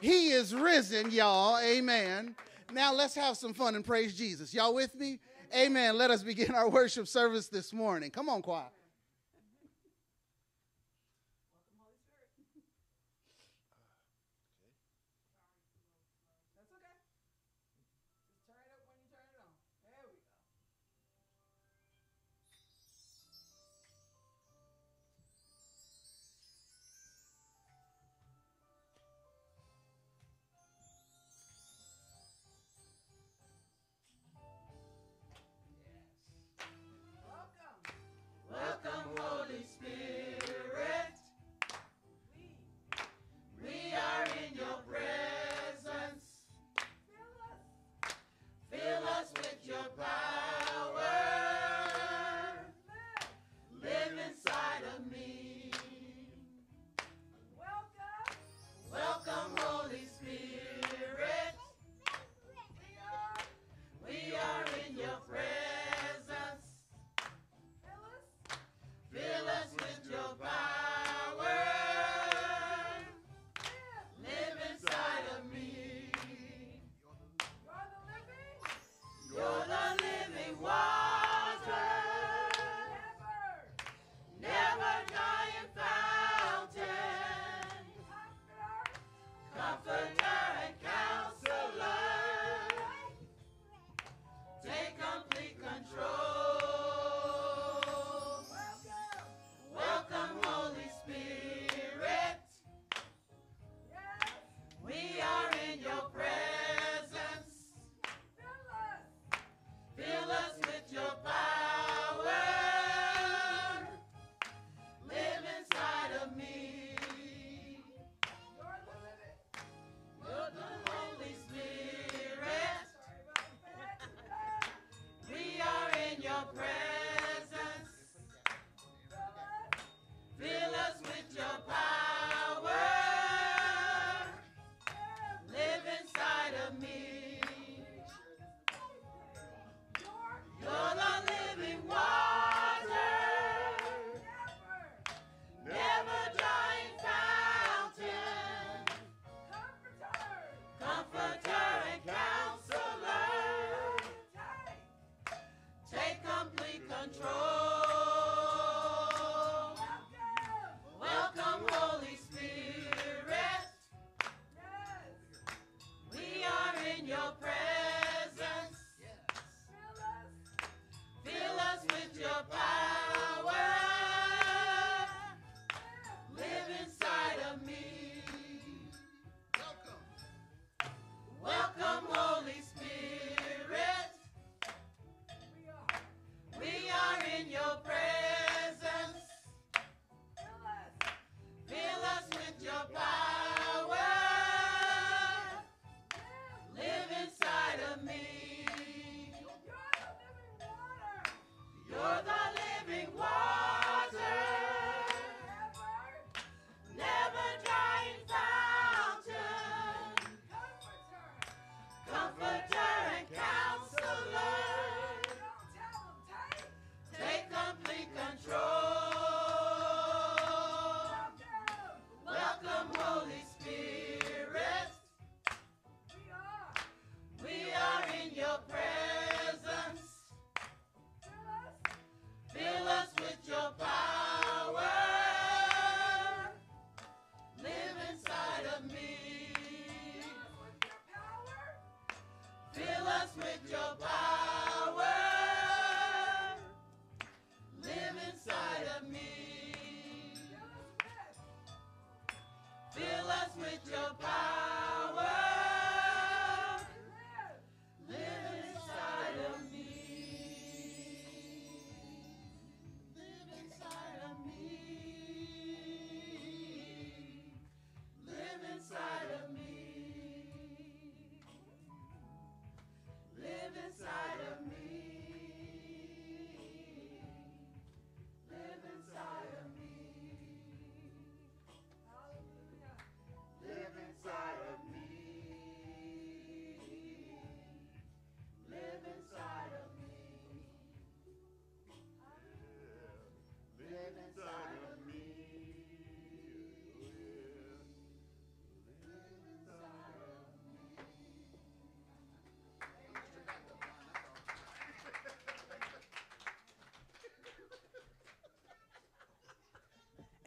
He is risen, y'all. Amen. Now let's have some fun and praise Jesus. Y'all with me? Amen. Let us begin our worship service this morning. Come on, choir.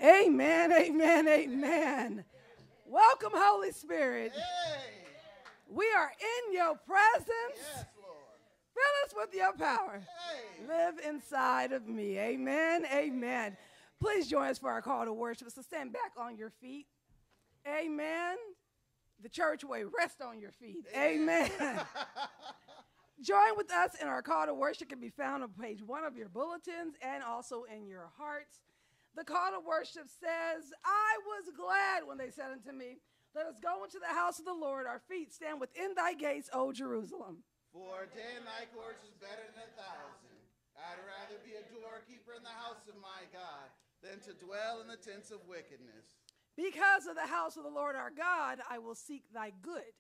Amen, amen, amen. Welcome, Holy Spirit. Hey. We are in your presence. Yes, Fill us with your power. Hey. Live inside of me. Amen, amen. Please join us for our call to worship. So stand back on your feet. Amen. The church way, rest on your feet. Amen. Join with us in our call to worship can be found on page one of your bulletins and also in your hearts. The call to worship says, I was glad when they said unto me, Let us go into the house of the Lord. Our feet stand within thy gates, O Jerusalem. For a day in thy courts is better than a thousand. I'd rather be a doorkeeper in the house of my God than to dwell in the tents of wickedness. Because of the house of the Lord our God, I will seek thy good.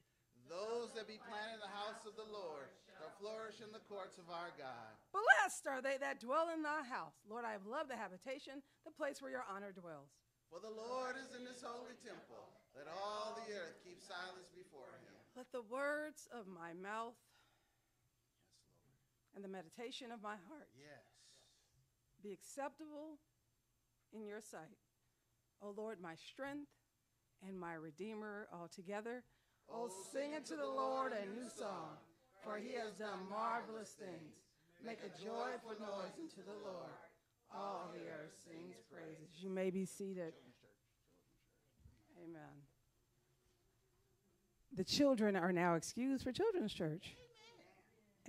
Those that be planted in the house of the Lord shall flourish in the courts of our God. Blessed are they that dwell in thy house. Lord, I have loved the habitation, the place where your honor dwells. For the Lord is in his holy temple. Let all the earth keep silence before him. Let the words of my mouth and the meditation of my heart Yes. be acceptable in your sight. O Lord, my strength and my redeemer altogether. Oh, sing unto the Lord a new song, for he has done marvelous things. Make a joyful noise unto the Lord. All the earth sings praises. You may be seated. Amen. The children are now excused for children's church.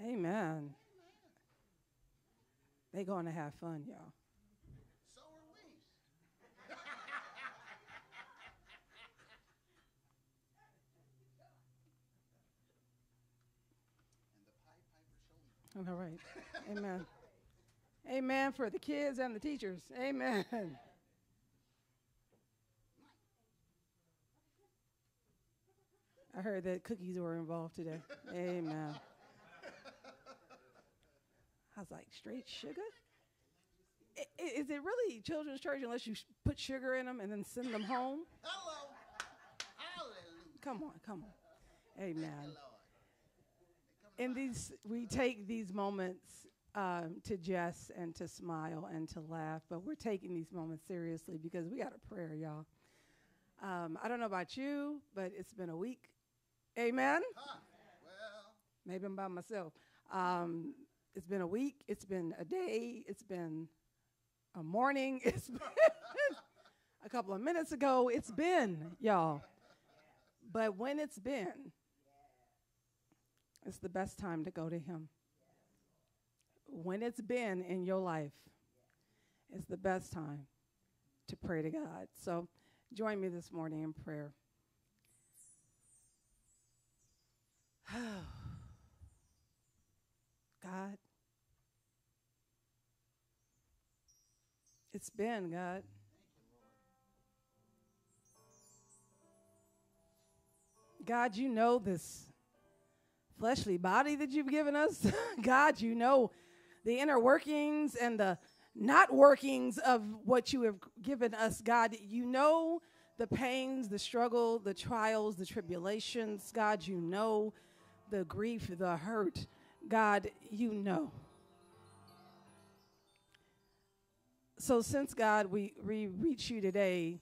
Amen. Amen. They going to have fun, y'all. All right. Amen. Amen for the kids and the teachers. Amen. I heard that cookies were involved today. Amen. I was like, straight sugar? I- Is it really children's church unless you sh- put sugar in them and then send them home? Hello. Hallelujah. Come on, come on. Amen. Lord. In these we take these moments um, to jest and to smile and to laugh but we're taking these moments seriously because we got a prayer y'all. Um, i don't know about you but it's been a week. Amen? Huh. Well, maybe i'm by myself. Um, it's been a week. It's been a day. It's been a morning. It's been a couple of minutes ago. It's been y'all. But when it's been it's the best time to go to him. When it's been in your life it's the best time to pray to god. So join me this morning in prayer. God, it's been, God. God, you know this fleshly body that you've given us. God, you know the inner workings and the not workings of what you have given us. God, you know the pains, the struggle, the trials, the tribulations. God, you know the grief, the hurt. God, you know. So, since God, we, we reach you today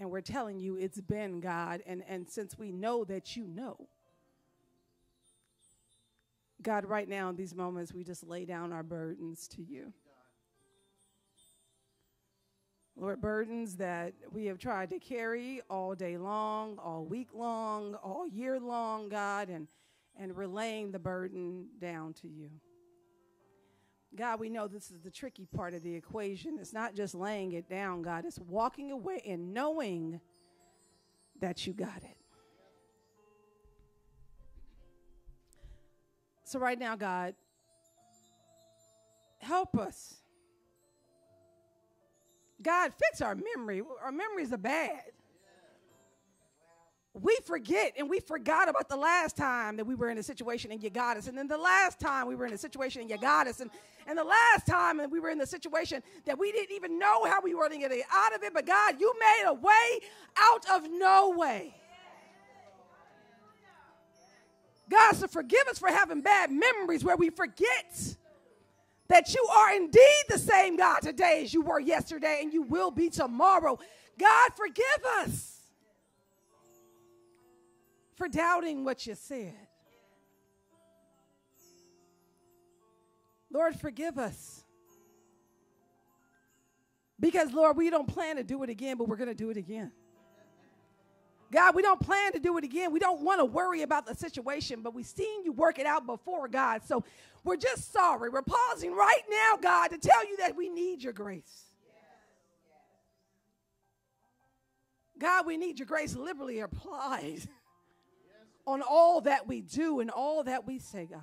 and we're telling you it's been God, and, and since we know that you know, God, right now in these moments, we just lay down our burdens to you. Lord, burdens that we have tried to carry all day long, all week long, all year long, God, and, and we're laying the burden down to you. God, we know this is the tricky part of the equation. It's not just laying it down, God, it's walking away and knowing that you got it. So, right now, God, help us. God, fix our memory. Our memories are bad. We forget and we forgot about the last time that we were in a situation and you got us. And then the last time we were in a situation and you got us. And, and the last time that we were in the situation that we didn't even know how we were going to get out of it. But God, you made a way out of no way. God, so forgive us for having bad memories where we forget that you are indeed the same God today as you were yesterday and you will be tomorrow. God, forgive us for doubting what you said. Lord, forgive us. Because, Lord, we don't plan to do it again, but we're going to do it again. God, we don't plan to do it again. We don't want to worry about the situation, but we've seen you work it out before, God. So we're just sorry. We're pausing right now, God, to tell you that we need your grace. God, we need your grace liberally applied on all that we do and all that we say, God.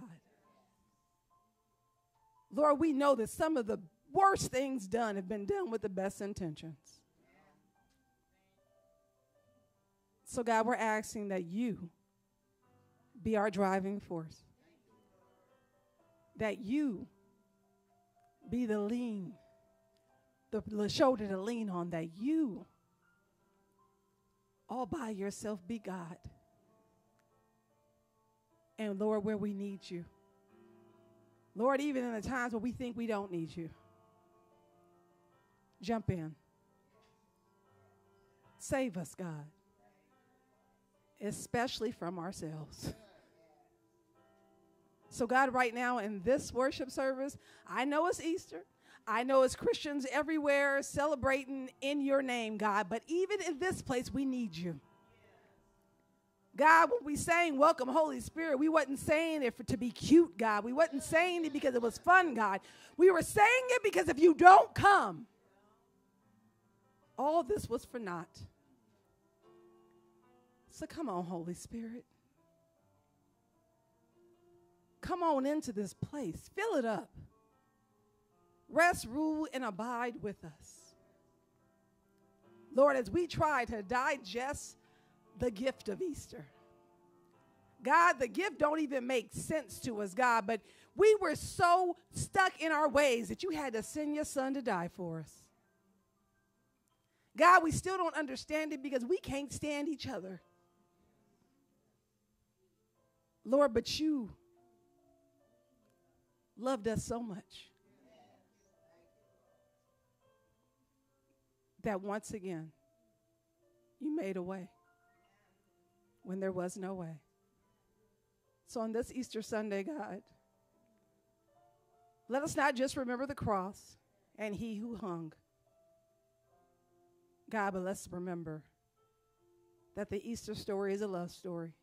Lord, we know that some of the worst things done have been done with the best intentions. So, God, we're asking that you be our driving force, that you be the lean, the, the shoulder to lean on, that you all by yourself be God. And Lord, where we need you. Lord, even in the times where we think we don't need you, jump in. Save us, God, especially from ourselves. So, God, right now in this worship service, I know it's Easter. I know it's Christians everywhere celebrating in your name, God, but even in this place, we need you. God, when we sang Welcome Holy Spirit, we wasn't saying it for to be cute, God. We wasn't saying it because it was fun, God. We were saying it because if you don't come, all this was for naught. So come on, Holy Spirit. Come on into this place. Fill it up. Rest, rule, and abide with us. Lord, as we try to digest the gift of Easter. God, the gift don't even make sense to us, God, but we were so stuck in our ways that you had to send your son to die for us. God, we still don't understand it because we can't stand each other. Lord, but you loved us so much that once again you made a way when there was no way. So on this Easter Sunday, God, let us not just remember the cross and he who hung. God, but let's remember that the Easter story is a love story.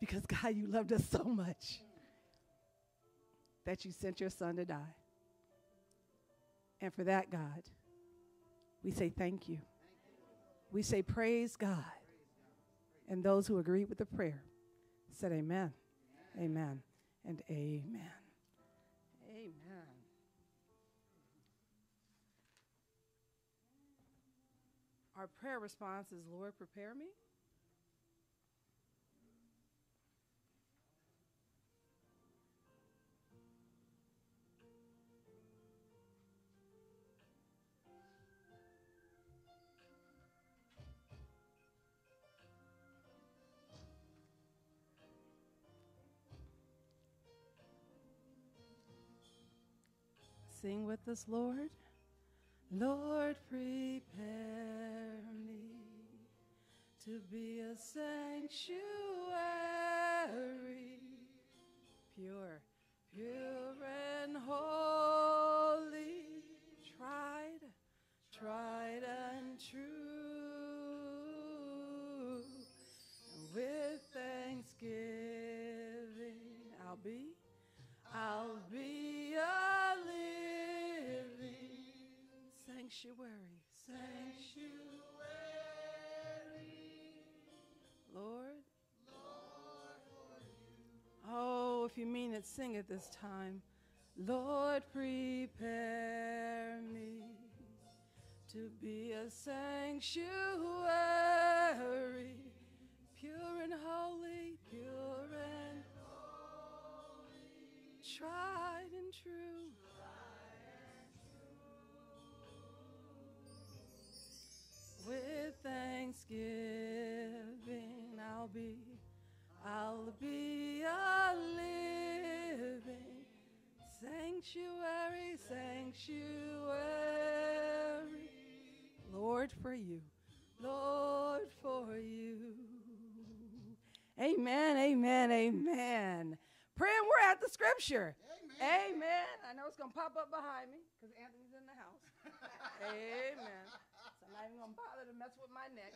Because, God, you loved us so much that you sent your son to die. And for that, God, we say thank you. We say praise God. And those who agreed with the prayer said amen, amen, and amen. Amen. Our prayer response is Lord, prepare me. Sing with us, Lord. Lord, prepare me to be a sanctuary, pure, pure and holy, tried, tried and true. With thanksgiving, I'll be, I'll be a sanctuary, sanctuary. Lord. Oh, if you mean it, sing it this time. Lord, prepare me to be a sanctuary, pure and holy, pure and holy, tried and true. With thanksgiving, I'll be, I'll be a living sanctuary. Sanctuary. Lord, for you. Lord, for you. Amen, amen, amen. Praying, we're at the scripture. Amen. amen. I know it's going to pop up behind me because Anthony's in the house. amen. Not even going to bother to mess with my neck.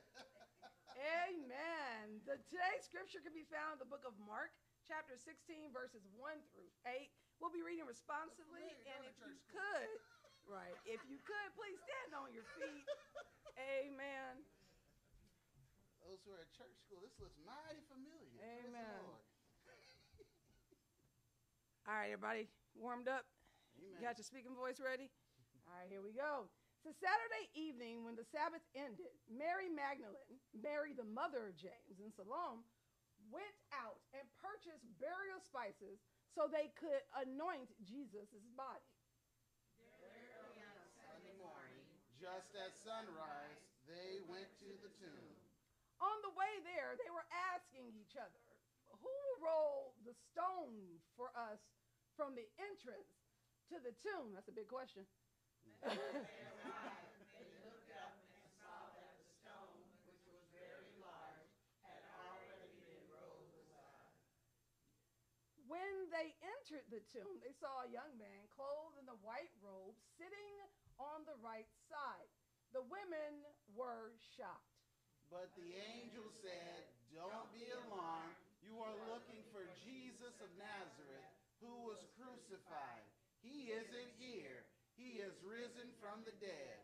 Amen. The today's scripture can be found in the book of Mark, chapter 16, verses 1 through 8. We'll be reading responsibly, and if you could, right, if you could, please stand on your feet. Amen. Those who are at church school, this looks mighty familiar. Amen. All right, everybody, warmed up? Amen. Got your speaking voice ready? All right, here we go. So Saturday evening, when the Sabbath ended, Mary Magdalene, Mary the mother of James, and Salome went out and purchased burial spices so they could anoint Jesus' body. Sunday morning, just at sunrise, they went to the tomb. On the way there, they were asking each other, Who will roll the stone for us from the entrance to the tomb? That's a big question. When they entered the tomb, they saw a young man clothed in the white robe sitting on the right side. The women were shocked. But the angel said, Don't be alarmed. You are looking for Jesus of Nazareth, who was crucified. He isn't here. He is risen from the dead.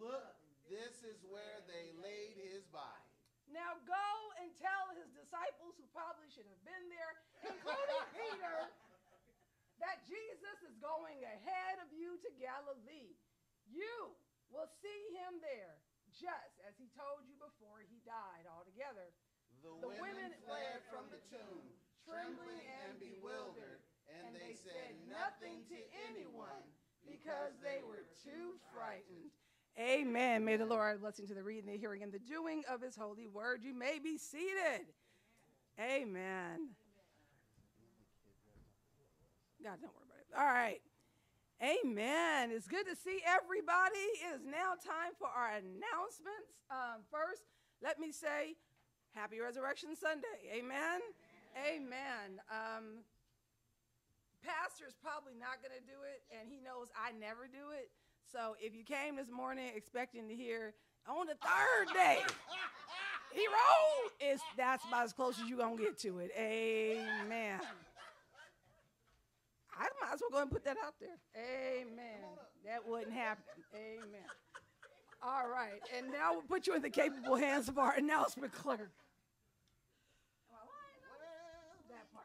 Look, this is where they laid his body. Now go and tell his disciples, who probably should have been there, including Peter, that Jesus is going ahead of you to Galilee. You will see him there, just as he told you before he died altogether. The, The women, women fled from the tomb, trembling and bewildered, and they said nothing to anyone because they were too frightened. Amen. May the Lord blessing to the reading, the hearing, and the doing of his holy word. You may be seated. Amen. God, don't worry about it. All right. Amen. It's good to see everybody. It is now time for our announcements. Um, first, let me say Happy Resurrection Sunday. Amen. Amen. Um, pastor's probably not going to do it, and he knows I never do it. So if you came this morning expecting to hear on the third day, he rolled, it's, that's about as close as you're going to get to it. Amen. I might as well go and put that out there. Amen. That wouldn't happen. Amen. All right. And now we'll put you in the capable hands of our announcement clerk.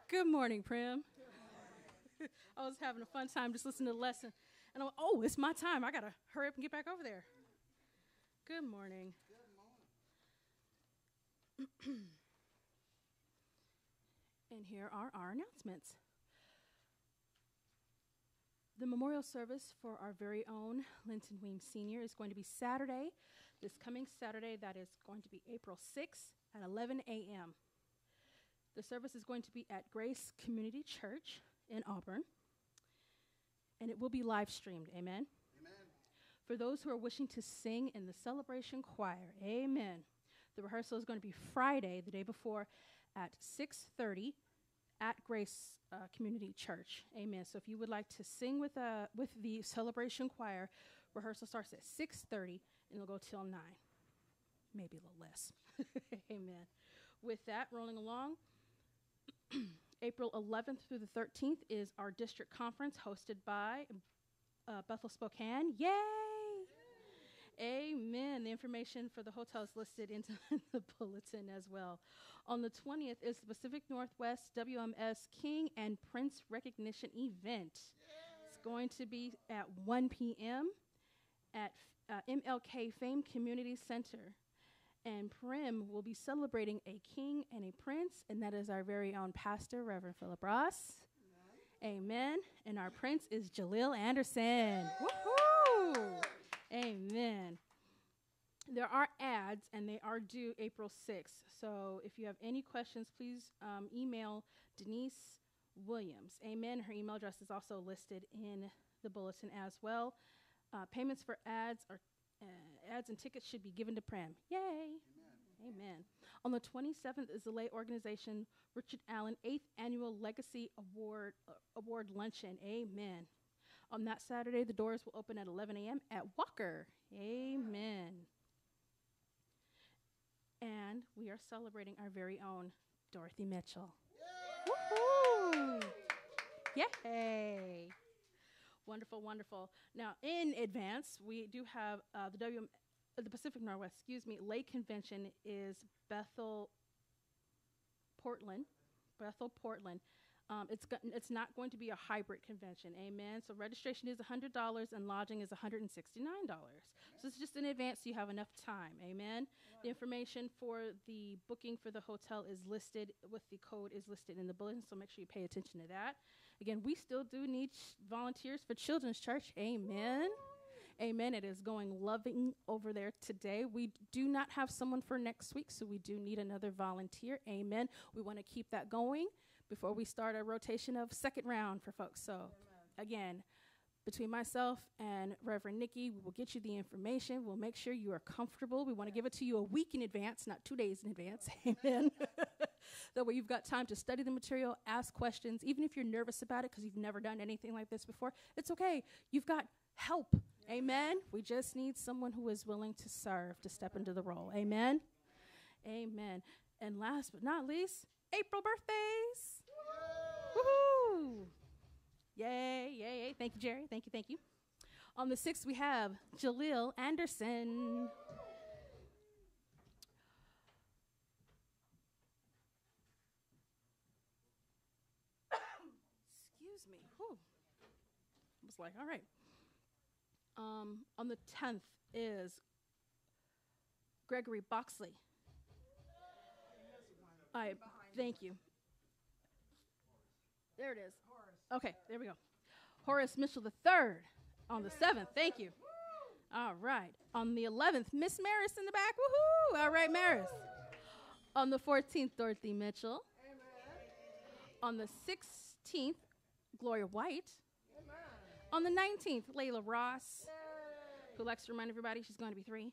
Good morning, Primm. I was having a fun time just listening to the lesson. And I'm oh, it's my time. I got to hurry up and get back over there. Good morning. and here are our announcements. The memorial service for our very own Linton Weems Sr. is going to be Saturday, this coming Saturday, that is going to be April 6th at 11 a.m. The service is going to be at Grace Community Church in Auburn, and it will be live streamed. Amen. Amen. For those who are wishing to sing in the celebration choir, amen. The rehearsal is going to be Friday, the day before, at 6:30 at Grace uh, Community Church. Amen. So if you would like to sing with uh, with the celebration choir, rehearsal starts at 6:30 and it'll go till 9. Maybe a little less. amen. With that, rolling along, April 11th through the 13th is our district conference hosted by uh, Bethel Spokane. Yay! Amen. The information for the hotel is listed in the bulletin as well. On the 20th is the Pacific Northwest WMS King and Prince Recognition Event. It's going to be at 1 p.m. at uh, MLK Fame Community Center. And Primm will be celebrating a king and a prince, and that is our very own pastor, Reverend Phillip Ross. Amen. And our prince is Jaleel Anderson. Woohoo! Amen. There are ads, and they are due April 6th. So if you have any questions, please um, email Denise Williams. Amen. Her email address is also listed in the bulletin as well. Uh, payments for ads or uh, ads and tickets should be given to Primm. Yay! Amen. Amen. On the 27th is the lay organization Richard Allen 8th Annual Legacy Award uh, Award Luncheon. Amen. On that Saturday, the doors will open at 11 a.m. at Walker. Amen. And we are celebrating our very own Dorothy Mitchell. Woohoo! Yay! Wonderful, wonderful. Now, in advance, we do have uh, the WM, uh, the Pacific Northwest, excuse me, Lake Convention is Bethel, Portland, Bethel, Portland. Um, it's go- it's not going to be a hybrid convention, amen. So registration is $100 and lodging is $169. So it's just in advance so you have enough time, amen. The information for the booking for the hotel is listed with the code is listed in the bulletin, so make sure you pay attention to that. Again, we still do need volunteers for Children's Church, amen. Amen. It is going loving over there today. We do not have someone for next week, so we do need another volunteer. Amen. We want to keep that going before we start a rotation of second round for folks. So, again, between myself and Reverend Nikki, we will get you the information. We'll make sure you are comfortable. We want to give it to you a week in advance, not two days in advance. Amen. that way you've got time to study the material, ask questions, even if you're nervous about it because you've never done anything like this before. It's okay. You've got help. Amen. We just need someone who is willing to serve, to step into the role. Amen. Amen. And last but not least, April birthdays. Woohoo! Yay, yay, yay. Thank you, Jerry. Thank you, thank you. On the 6th, we have Jaleel Anderson. Excuse me. Whew. I was like, all right. Um, on the 10th is Gregory Boxley. I thank you. There it is. Okay, there we go. Horace Mitchell III on the 7th. Thank you. All right. On the 11th, Miss Maris in the back. Woohoo! All right, Maris. On the 14th, Dorothy Mitchell. On the 16th, Gloria White. On the 19th, Layla Ross, who likes to remind everybody she's going to be three.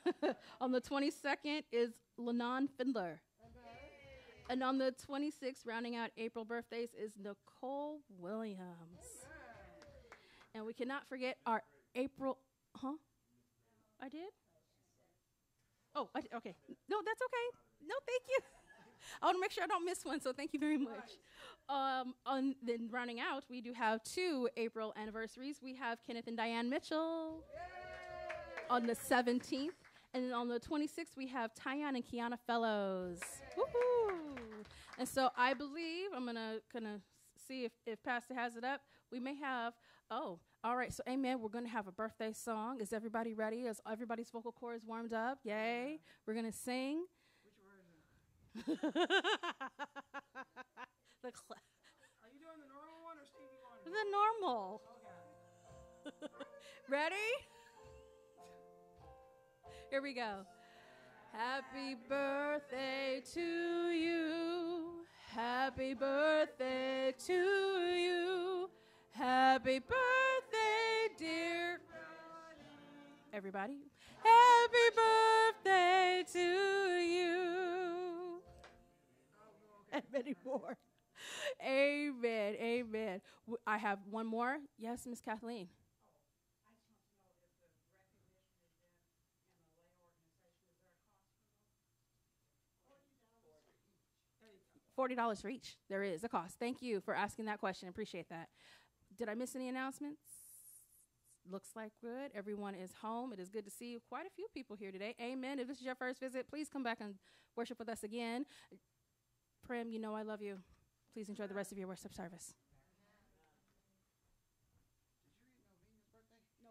on the 22nd is Lennon Findler. And on the 26th, rounding out April birthdays, is Nicole Williams. And we cannot forget our April, huh? I did? Oh, okay. No, that's okay. No, thank you. I want to make sure I don't miss one, so thank you very much. Um, on then rounding out, we do have two April anniversaries. We have Kenneth and Diane Mitchell on the 17th, and then on the 26th, we have Tyan and Kiana Fellows. Woohoo! And so I believe I'm gonna gonna see if, if Pastor has it up. We may have. Oh, all right. So Amen. We're gonna have a birthday song. Is everybody ready? Is everybody's vocal cords warmed up? Yay! We're gonna sing. The cl- Are you doing the normal one or Stevie Wonder? the normal. Ready? Here we go. Happy birthday to you. Happy birthday to you. Happy birthday, dear. Everybody. Happy birthday to you. And many more. Amen. Amen. I have one more. Yes, Miss Kathleen. Forty dollars for each. There is a cost. Thank you for asking that question. Appreciate that. Did I miss any announcements? Looks like good. Everyone is home. It is good to see quite a few people here today. Amen. If this is your first visit, please come back and worship with us again. Primm, you know I love you. Please enjoy the rest of your worship service. No.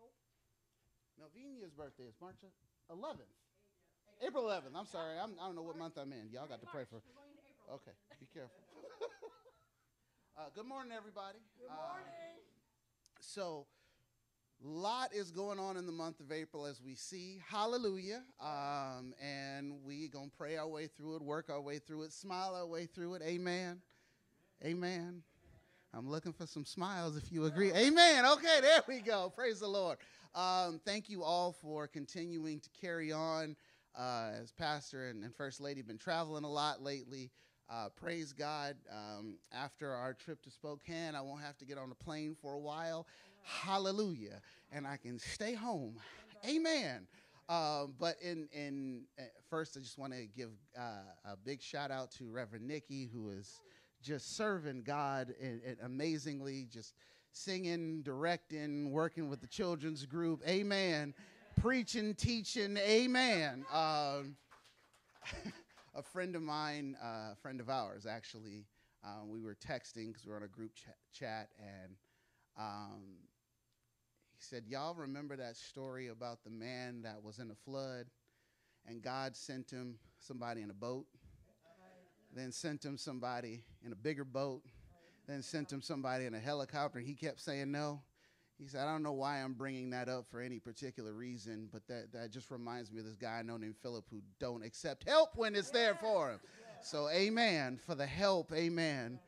Melvinia's birthday is March 11th. April 11th. I'm sorry. I'm, I don't know what month I'm in. Y'all got to pray for. Okay, be careful. uh, good morning, everybody. Good morning. so, lot is going on in the month of April as we see. Hallelujah. Um, and we going to pray our way through it, work our way through it, smile our way through it. Amen. Amen. I'm looking for some smiles if you agree. Amen. Okay, there we go. Praise the Lord. Um, thank you all for continuing to carry on. Uh, as pastor and, and, first lady, been traveling a lot lately. Uh, praise God. Um, after our trip to Spokane, I won't have to get on a plane for a while. Hallelujah. And I can stay home. Amen. Um, but in, in uh, first, I just want to give uh, a big shout out to Reverend Nikki, who is just serving God and, and amazingly, just singing, directing, working with the children's group. Amen. Preaching, teaching. Amen. Um, a friend of mine, uh, a friend of ours, actually, um, we were texting because we were on a group ch- chat, and um, he said, Y'all remember that story about the man that was in a flood and God sent him somebody in a boat, then sent him somebody in a bigger boat, then sent him somebody in a helicopter. He kept saying no. He said, I don't know why I'm bringing that up for any particular reason, but that, that just reminds me of this guy I know named Phillip who don't accept help when it's there for him. So, amen for the help. Amen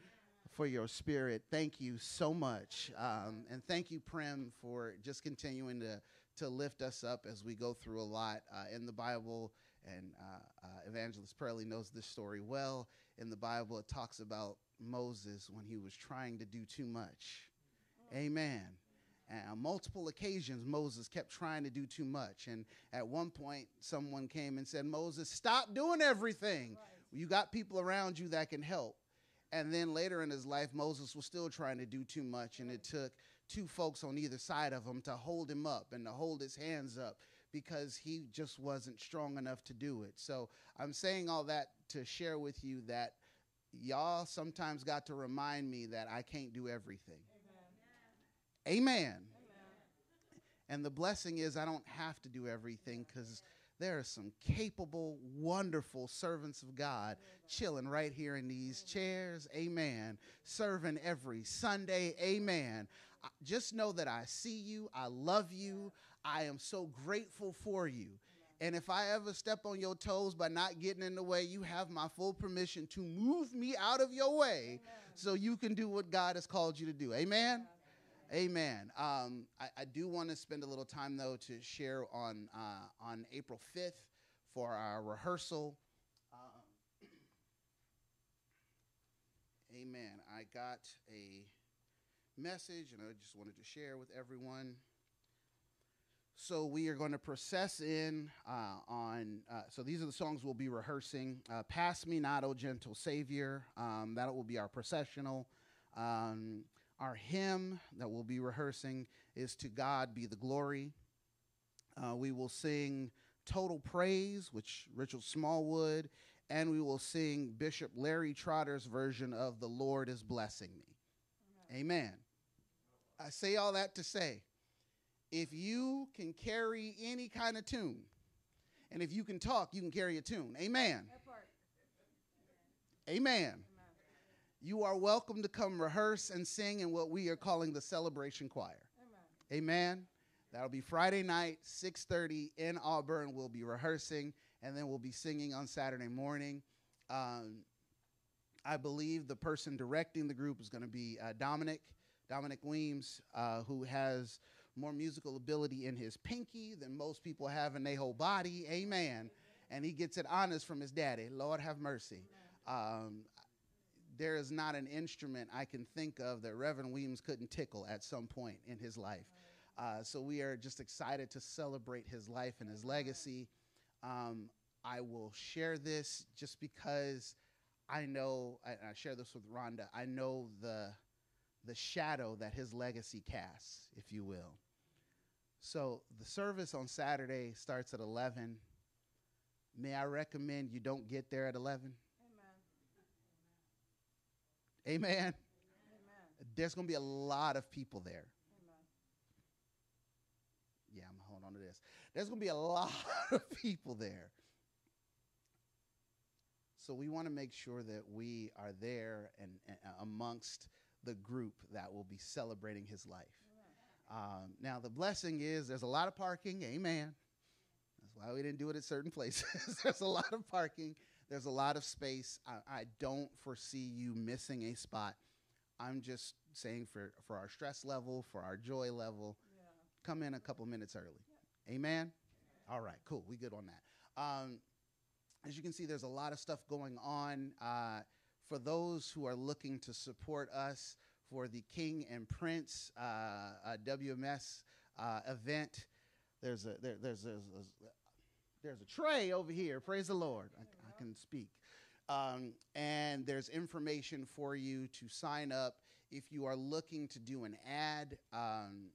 for your spirit. Thank you so much. Um, and thank you, Primm, for just continuing to, to lift us up as we go through a lot uh, in the Bible. And uh, uh, Evangelist Pearlie knows this story well. In the Bible, it talks about Moses when he was trying to do too much. Amen. And on multiple occasions, Moses kept trying to do too much. And at one point, someone came and said, Moses, stop doing everything. Right. You got people around you that can help. And then later in his life, Moses was still trying to do too much, and it took two folks on either side of him to hold him up and to hold his hands up because he just wasn't strong enough to do it. So I'm saying all that to share with you that y'all sometimes got to remind me that I can't do everything. Amen. Amen. Amen. And the blessing is I don't have to do everything because there are some capable, wonderful servants of God chilling right here in these chairs. Amen. Serving every Sunday. Amen. Just know that I see you. I love you. I am so grateful for you. And if I ever step on your toes by not getting in the way, you have my full permission to move me out of your way so you can do what God has called you to do. Amen. Amen. Um, I, I, do want to spend a little time though to share on uh, on April fifth for our rehearsal. Um, amen. I got a message and I just wanted to share with everyone. So we are going to process in uh, on. Uh, so these are the songs we'll be rehearsing. Uh, "Pass Me Not, O Gentle Savior." Um, that will be our processional. Um, our hymn that we'll be rehearsing is To God Be the Glory. Uh, we will sing Total Praise, which Richard Smallwood, and we will sing Bishop Larry Trotter's version of The Lord is Blessing Me. Amen. Amen. I say all that to say, if you can carry any kind of tune, and if you can talk, you can carry a tune. Amen. Amen you are welcome to come rehearse and sing in what we are calling the celebration choir. Amen. That'll be Friday night, 6:30 in Auburn. We'll be rehearsing, and then we'll be singing on Saturday morning. Um, I believe the person directing the group is going to be uh, Dominic, Dominic Weems, uh, who has more musical ability in his pinky than most people have in their whole body. Amen. And he gets it honest from his daddy. Lord have mercy. Um, there is not an instrument I can think of that Reverend Williams couldn't tickle at some point in his life. Uh, so we are just excited to celebrate his life and his legacy. Um, I will share this just because I know, I share this with Rhonda, I know the, the shadow that his legacy casts, if you will. So the service on Saturday starts at 11. May I recommend you don't get there at 11? Amen. Amen. There's going to be a lot of people there. Amen. Yeah, I'm holding on to this. There's going to be a lot of people there. So we want to make sure that we are there and, and uh, amongst the group that will be celebrating his life. Um, now, the blessing is there's a lot of parking. Amen. That's why we didn't do it at certain places. there's a lot of parking. There's a lot of space. I, I don't foresee you missing a spot. I'm just saying for, for our stress level, for our joy level, come in a couple minutes early. Amen? All right, cool. We good on that. Um, as you can see, there's a lot of stuff going on. Uh, for those who are looking to support us for the King and Prince uh, uh, WMS uh, event, there's a there, there's a, a- there's a tray over here. Praise the Lord. I, I can speak. Um, and there's information for you to sign up if you are looking to do an ad. Um,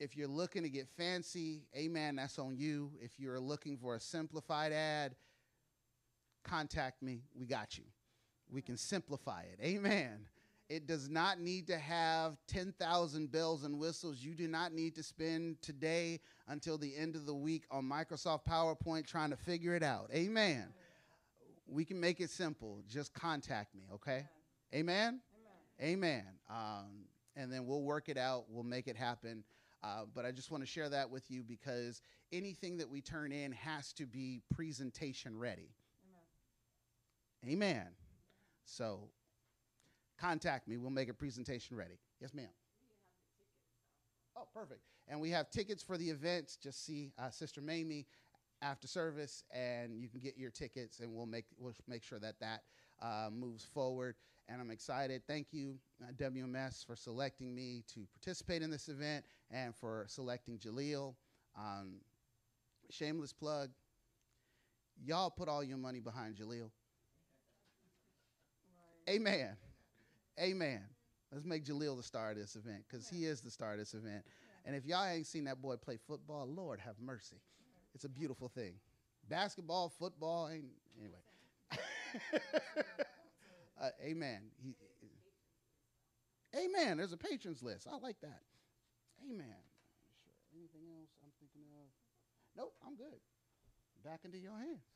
if you're looking to get fancy, amen, that's on you. If you're looking for a simplified ad, contact me. We got you. We can simplify it. Amen. It does not need to have 10,000 bells and whistles. You do not need to spend today until the end of the week on Microsoft PowerPoint trying to figure it out. Amen. We can make it simple. Just contact me, okay? Amen? Amen. Um, and then we'll work it out. We'll make it happen. Uh, but I just want to share that with you because anything that we turn in has to be presentation ready. Amen. So contact me. We'll make a presentation ready. Yes, ma'am. Oh, perfect. And we have tickets for the events. Just see uh, Sister Mamie after service, and you can get your tickets, and we'll make we'll make sure that that uh, moves forward. And I'm excited. Thank you, uh, WMS, for selecting me to participate in this event, and for selecting Jaleel. Um, shameless plug. Y'all put all your money behind Jaleel. Amen. Amen. Let's make Jaleel the star of this event because he is the star of this event. And if y'all ain't seen that boy play football, Lord have mercy. It's a beautiful thing. Basketball, football, ain't anyway. uh, amen. He, amen. There's a patrons list. I like that. Amen. Anything else I'm thinking of? Nope, I'm good. Back into your hands.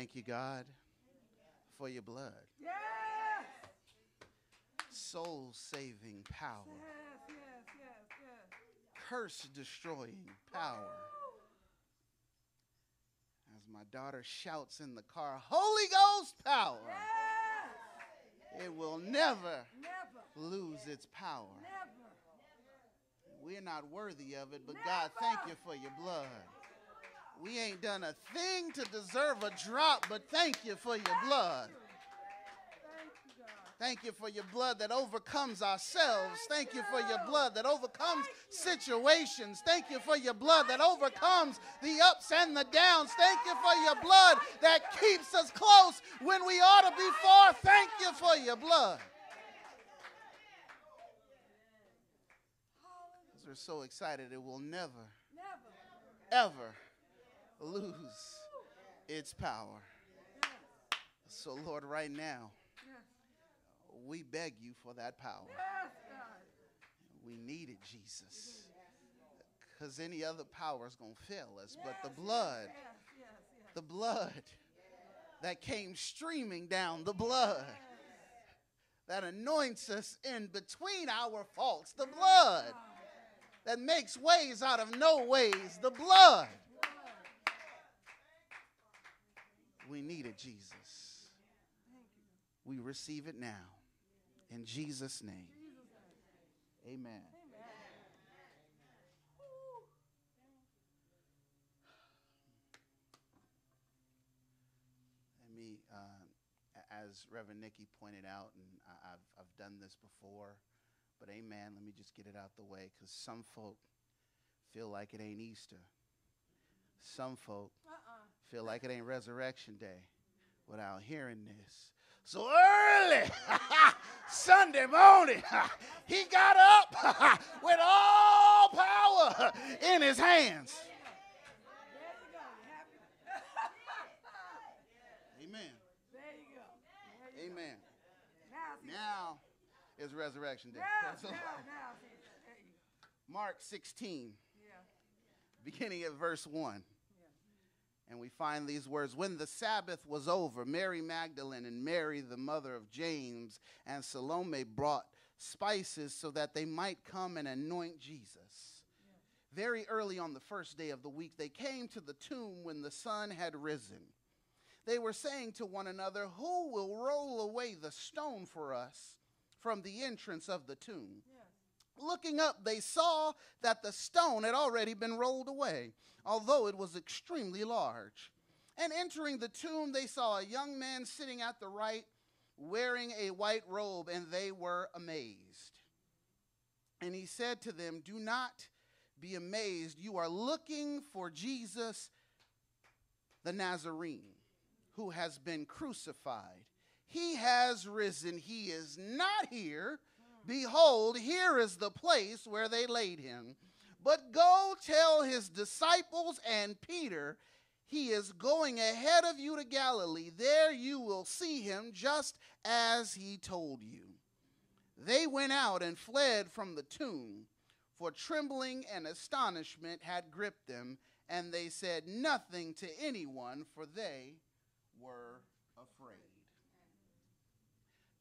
Thank you, God, for your blood. Yes. Soul saving power, Yes, yes, yes, yes. curse destroying power. As my daughter shouts in the car, Holy Ghost power, Yes. it will never Never. lose its power. Never. We're not worthy of it, but God, thank you for your blood. We ain't done a thing to deserve a drop, but thank you for your blood. Thank you, for your blood that overcomes ourselves. Thank you for your blood that overcomes situations. Thank you for your blood that overcomes the ups and the downs. Thank you for your blood that keeps us close when we ought to be far. Thank you for your blood. 'Cause We're so excited it will never, Never. ever lose its power. So, Lord, right now, we beg you for that power. We need it, Jesus. Because any other power is going to fail us. But the blood, the blood that came streaming down, the blood that anoints us in between our faults, the blood that makes ways out of no ways, the blood. We need it, Jesus. We receive it now. In Jesus' name. Amen. Uh, as Reverend Nikki pointed out, and I, I've, I've done this before, but amen, let me just get it out the way because some folk feel like it ain't Easter. Some folk Uh-uh. Feel like it ain't Resurrection Day without hearing this. So early, Sunday morning, he got up with all power in his hands. There you go. Amen. there you go. Amen. Now is Resurrection Day. Now, Praise the now, Lord. now see. There you go. Mark 16, beginning at verse 1. And we find these words When the Sabbath was over, Mary Magdalene and Mary, the mother of James, and Salome brought spices so that they might come and anoint Jesus. Very early on the first day of the week, they came to the tomb when the sun had risen. They were saying to one another, Who will roll away the stone for us from the entrance of the tomb? Looking up, they saw that the stone had already been rolled away, although it was extremely large. And entering the tomb, they saw a young man sitting at the right, wearing a white robe, and they were amazed. And he said to them, Do not be amazed. You are looking for Jesus the Nazarene, who has been crucified. He has risen. He is not here. Behold, here is the place where they laid him. But go tell his disciples and Peter, he is going ahead of you to Galilee. There you will see him just as he told you. They went out and fled from the tomb, for trembling and astonishment had gripped them, and they said nothing to anyone, for they were.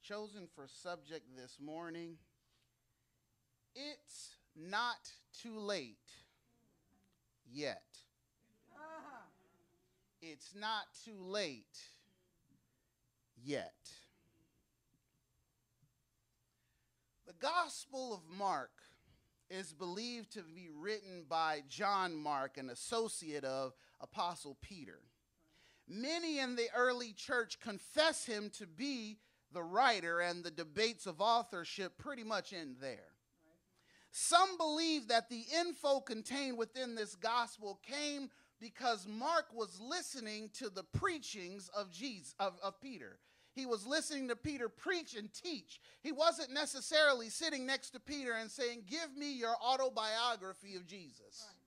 Chosen for subject this morning, it's not too late yet. Uh-huh. It's not too late yet. The Gospel of Mark is believed to be written by John Mark, an associate of Apostle Peter. Many in the early church confess him to be the writer, and the debates of authorship pretty much end there. Some believe that the info contained within this gospel came because Mark was listening to the preachings of Jesus of, of Peter. He was listening to Peter preach and teach. He wasn't necessarily sitting next to Peter and saying, Give me your autobiography of Jesus. Right.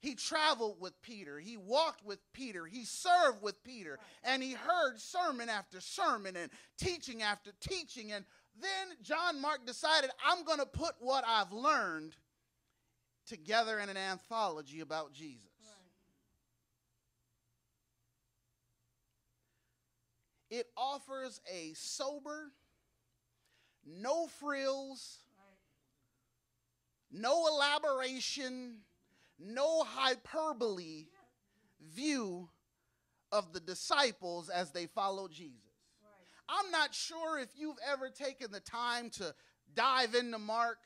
He traveled with Peter. He walked with Peter. He served with Peter. And he heard sermon after sermon and teaching after teaching. And then John Mark decided, I'm going to put what I've learned together in an anthology about Jesus. It offers a sober, no frills, no elaboration, no hyperbole view of the disciples as they follow Jesus. I'm not sure if you've ever taken the time to dive into Mark,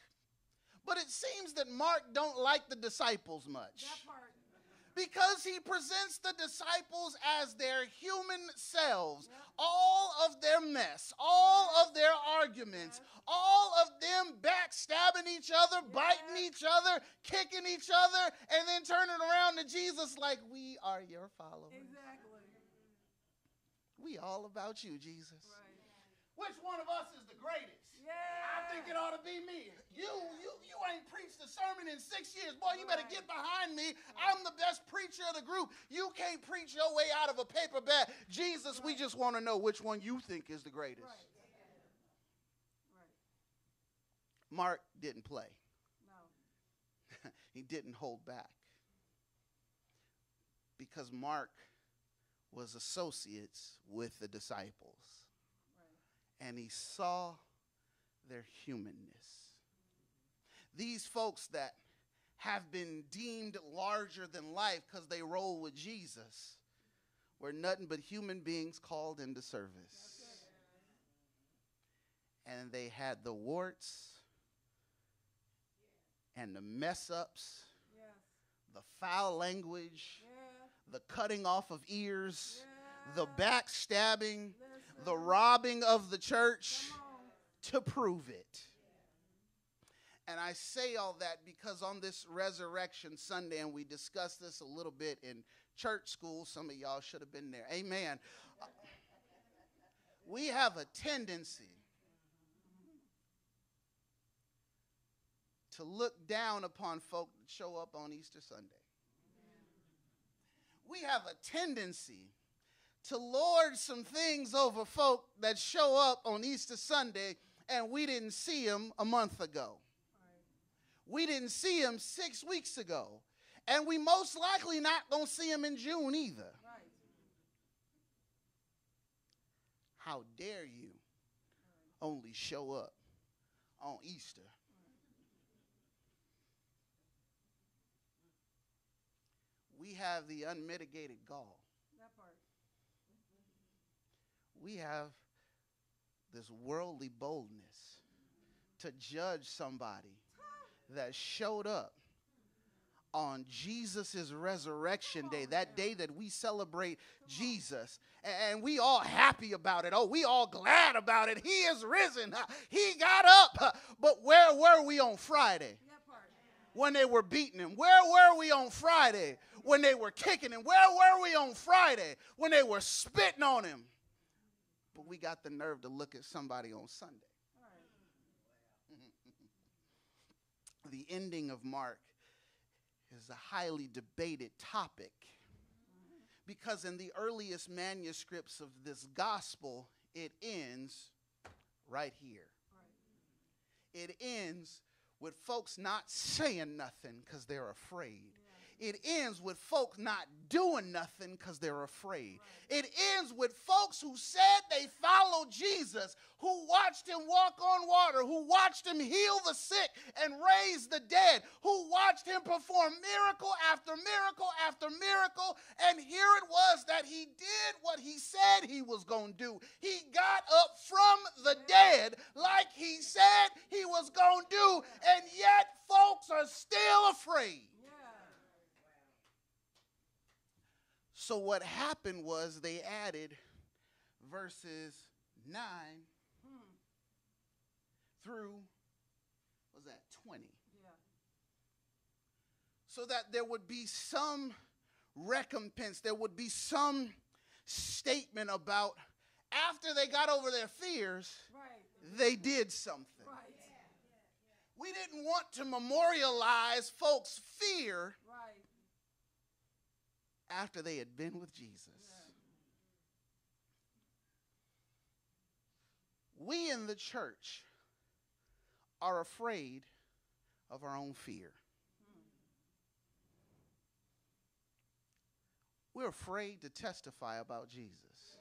but it seems that Mark don't like the disciples much because he presents the disciples as their human selves. All of their mess, all of their arguments, all of them backstabbing each other, biting each other, kicking each other, and then turning around to Jesus like, We are your followers. Exactly. We all about you, Jesus. Right. Which one of us is the greatest? Yeah. I think it ought to be me. You, you, you ain't preached a sermon in six years. Boy, you better get behind me. I'm the best preacher of the group. You can't preach your way out of a paper bag. Jesus, we just want to know which one you think is the greatest. Right. Mark didn't play. No. he didn't hold back. Because Mark was associates with the disciples and he saw their humanness. These folks that have been deemed larger than life because they roll with Jesus were nothing but human beings called into service. And they had the warts and the mess ups, the foul language, the cutting off of ears, the backstabbing the robbing of the church to prove it. And I say all that because on this Resurrection Sunday, and we discussed this a little bit in church school, some of y'all should have been there. Amen. Uh, we have a tendency to look down upon folk that show up on Easter Sunday. We have a tendency to lord some things over folk that show up on Easter Sunday and we didn't see him a month ago. We didn't see him six weeks ago. And we most likely not going to see him in June either. How dare you only show up on Easter? We have the unmitigated gall we have this worldly boldness to judge somebody that showed up on Jesus' resurrection day, that day that we celebrate Jesus. And we all happy about it. Oh, we all glad about it. He is risen. He got up. But where were we on Friday? When they were beating him. Where were we on Friday? When they were kicking him. Where were we on Friday? When they were spitting on him but we got the nerve to look at somebody on Sunday. the ending of Mark is a highly debated topic because in the earliest manuscripts of this gospel, it ends right here. It ends with folks not saying nothing because they're afraid it ends with folks not doing nothing because they're afraid. It ends with folks who said they followed Jesus, who watched him walk on water, who watched him heal the sick and raise the dead, who watched him perform miracle after miracle after miracle. And here it was that he did what he said he was going to do. He got up from the dead like he said he was going to do. And yet, folks are still afraid. So what happened was they added verses 9 through was that 20 so that there would be some recompense there would be some statement about after they got over their fears Right. they did something Right. we didn't want to memorialize folks fear Right. After they had been with jesus we in the church are afraid of our own fear. We're afraid to testify about Jesus.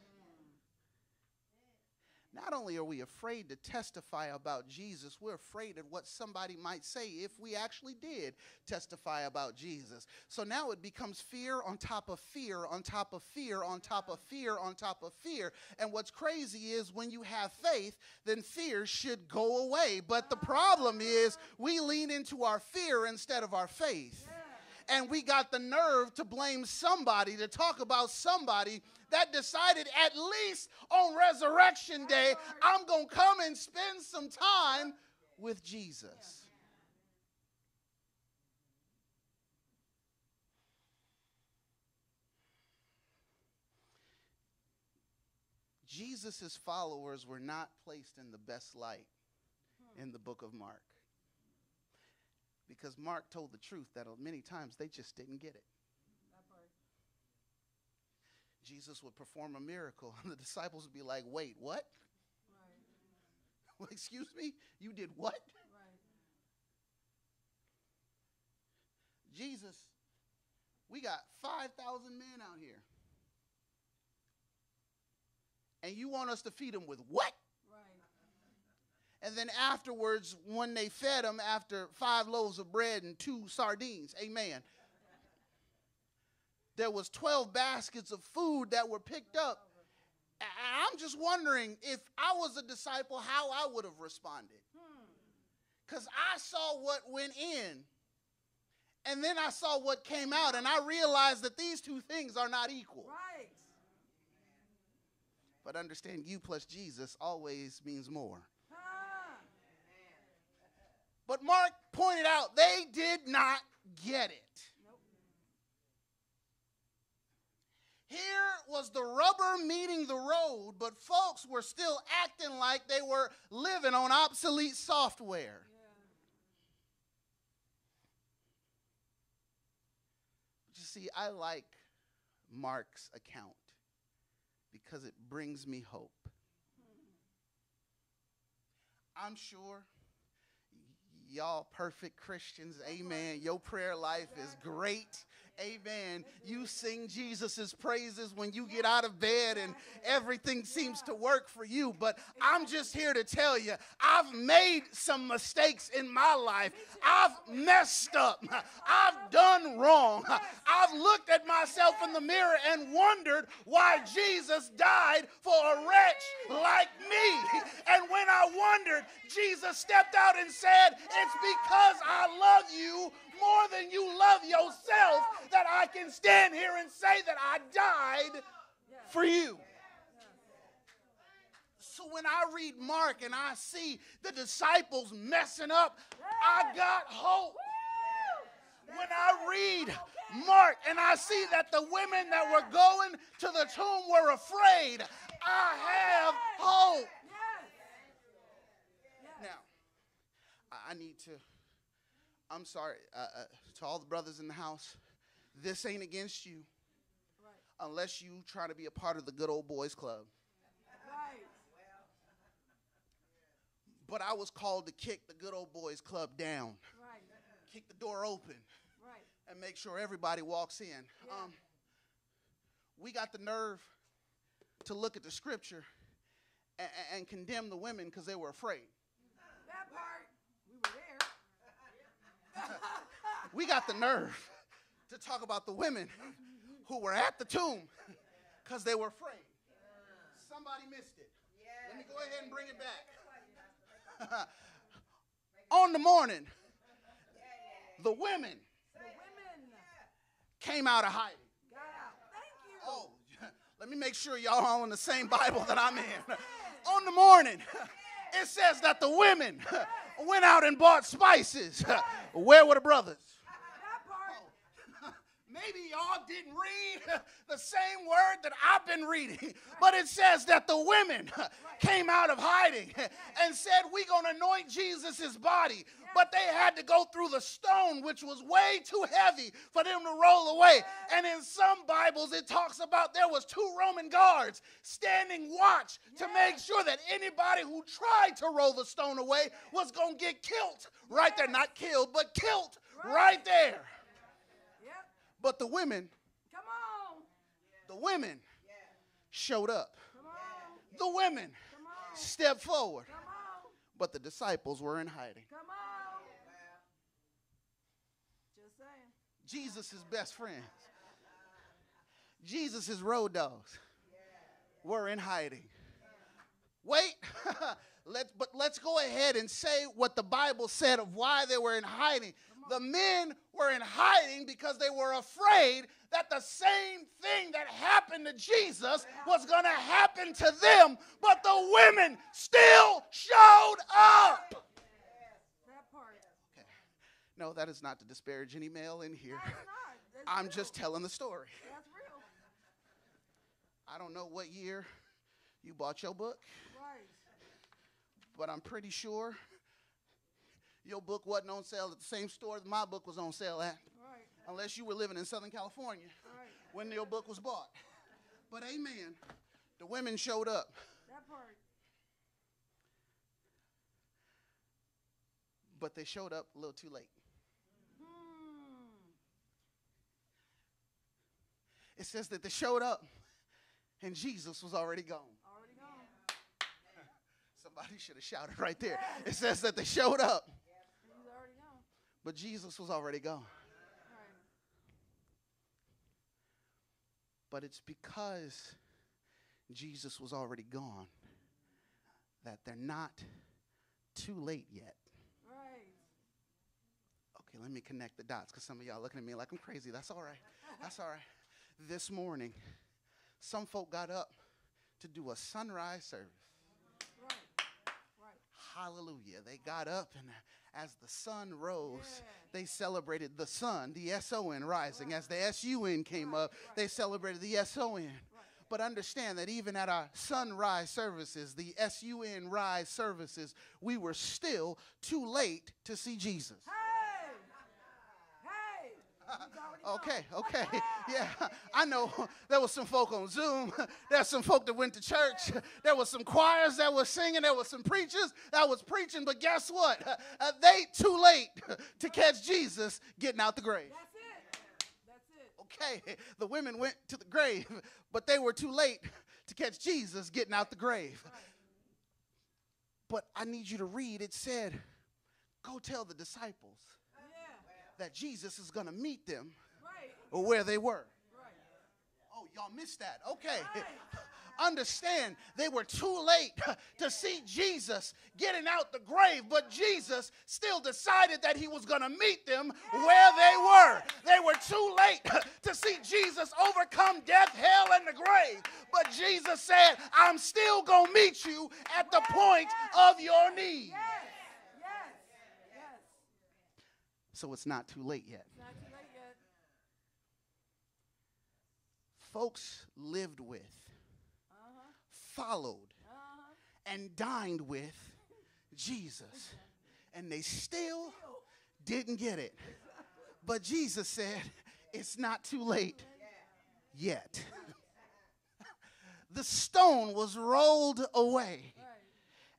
Not only are we afraid to testify about Jesus, we're afraid of what somebody might say if we actually did testify about Jesus. So now it becomes fear on top of fear, on top of fear, on top of fear, on top of fear. And what's crazy is when you have faith, then fear should go away. But the problem is we lean into our fear instead of our faith and we got the nerve to blame somebody, to talk about somebody that decided at least on resurrection day, I'm going to come and spend some time with Jesus. Jesus' followers were not placed in the best light in the book of Mark because Mark told the truth that many times they just didn't get it. Jesus would perform a miracle, and the disciples would be like, Wait, what? Well, excuse me? You did what? Jesus, we got 5,000 men out here. And you want us to feed them with what? And then afterwards, when they fed them after five loaves of bread and two sardines, amen, there was 12 baskets of food that were picked up. I'm just wondering if I was a disciple, how I would have responded. Because I saw what went in, and then I saw what came out, and I realized that these two things are not equal. Right. But understand, you plus Jesus always means more. But Mark pointed out they did not get it. Here was the rubber meeting the road, but folks were still acting like they were living on obsolete software. But you see, I like Mark's account because it brings me hope. I'm sure y'all perfect Christians, amen. Your prayer life is great. Amen. You sing Jesus' praises when you get out of bed and everything seems to work for you. But I'm just here to tell you, I've made some mistakes in my life. I've messed up. I've done wrong. I've looked at myself in the mirror and wondered why Jesus died for a wretch like me. And when I wondered, Jesus stepped out and said, It's because I love you more than you love yourself that I can stand here and say that I died for you. So when I read Mark and I see the disciples messing up, I got hope. When I read Mark and I see that the women that were going to the tomb were afraid, I have hope. Now, I- need to. I'm sorry uh, uh, to all the brothers in the house. This ain't against you, unless you try to be a part of the good old boys club. Right. But I was called to kick the good old boys club down, Right. kick the door open, Right. and make sure everybody walks in. Um, we got the nerve to look at the scripture and, and condemn the women because they were afraid. That part, we were there. We got the nerve to talk about the women who were at the tomb because they were afraid. Somebody missed it. Let me go ahead and bring it back. On the morning, The women came out of hiding. Oh, let me make sure y'all are on the same Bible that I'm in. On the morning, it says that the women went out and bought spices. Where were the brothers? Maybe y'all didn't read the same word that I've been reading, but it says that the women came out of hiding and said, We're going to anoint Jesus' body. But they had to go through the stone, which was way too heavy for them to roll away. And in some Bibles, it talks about there was two Roman guards standing watch to make sure that anybody who tried to roll the stone away was going to get killed right there. Not killed, but killed right there. But the women Come on. the women showed up. Come on. The women stepped forward, Come on. but the disciples were in hiding. Come on. Jesus' best friends, Jesus' road dogs were in hiding. Wait, let's, but let's go ahead and say what the Bible said of why they were in hiding. The men were in hiding because they were afraid that the same thing that happened to Jesus was going to happen to them, but the women still showed up. That part. No, that is not to disparage any male in here. That's not. That's I'm just telling the story. That's real. I don't know what year you bought your book, but I'm pretty sure your book wasn't on sale at the same store that my book was on sale at, Right. unless you were living in Southern California Right. when your book was bought. But amen, the women showed up. That part. But they showed up a little too late. Hmm. It says that they showed up and Jesus was already gone. Already gone. Somebody should have shouted right there. It says that they showed up, He's already gone. But Jesus was already gone. But it's because Jesus was already gone that they're not too late yet. Right. Okay, let me connect the dots because some of y'all looking at me like I'm crazy. That's all right. That's all right. This morning, some folk got up to do a sunrise service. Hallelujah. They got up and as the sun rose, they celebrated the sun, the S O N rising. As the S U N came up, they celebrated the S O N. But understand that even at our sunrise services, the S U N rise services, we were still too late to see Jesus. Hey. Hey. He's already gone. Okay, okay. Yeah, I know there was some folk on Zoom. There's some folk that went to church. There was some choirs that was singing. There was some preachers that was preaching. But guess what? Uh, they too late to catch Jesus getting out the grave. That's it. That's it. Okay, the women went to the grave, but they were too late to catch Jesus getting out the grave. But I need you to read. It said, "Go tell the disciples that Jesus is going to meet them Right. where they were." Oh, y'all missed that. Okay. Understand, they were too late to see Jesus getting out the grave, but Jesus still decided that he was going to meet them where they were. They were too late to see Jesus overcome death, hell, and the grave, but Jesus said, I'm still going to meet you at the point of your need. Yes. Yes. Yes. So it's not too late yet. Not too late yet. Folks lived with, Uh-huh. followed, Uh-huh. and dined with Jesus. And they still didn't get it. But Jesus said, It's not too late yet. the stone was rolled away.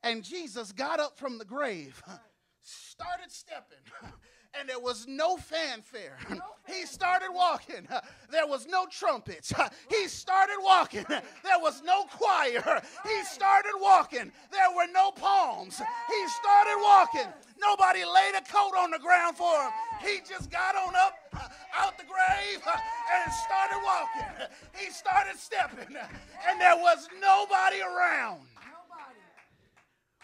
And Jesus got up from the grave, started stepping, and there was no fanfare. He started walking. There was no trumpets. He started walking. There was no choir. He started walking. There were no palms. He started walking. Nobody laid a coat on the ground for him. He just got on up out the grave and started walking. He started stepping, and there was nobody around.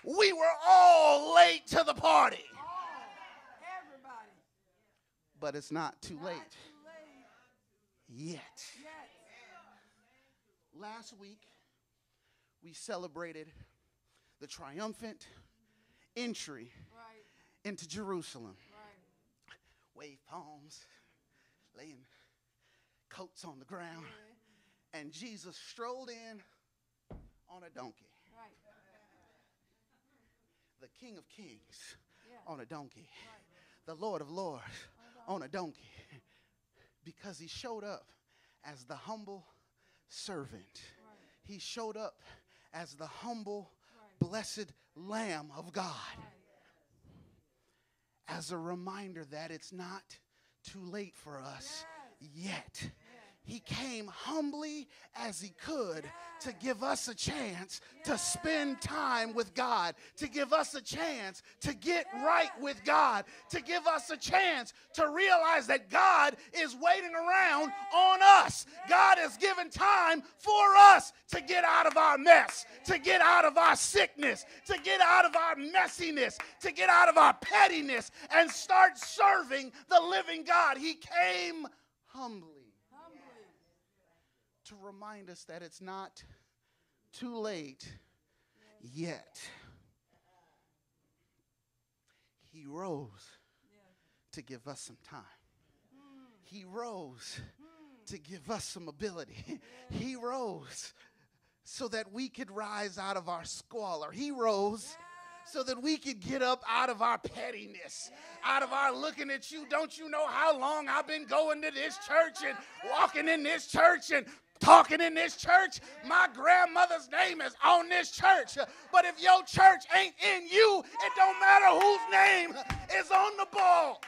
Nobody. We were all late to the party. But it's not too late. yet. Last week, we celebrated the triumphant entry into Jerusalem. Wave palms, laying coats on the ground, and Jesus strolled in on a donkey. The King of Kings on a donkey. The Lord of Lords on a donkey. Because he showed up as the humble servant. He showed up as the humble, blessed Lamb of God. As a reminder that it's not too late for us yet. He came humbly as he could to give us a chance to spend time with God, to give us a chance to get right with God, to give us a chance to realize that God is waiting around on us. God has given time for us to get out of our mess, to get out of our sickness, to get out of our messiness, to get out of our pettiness and start serving the living God. He came humbly. To remind us that it's not too late yet. He rose to give us some time. He rose to give us some ability. He rose so that we could rise out of our squalor. He rose so that we could get up out of our pettiness, out of our looking at you. Don't you know how long I've been going to this church and walking in this church and talking in this church? My grandmother's name is on this church. But if your church ain't in you, it don't matter whose name is on the ball.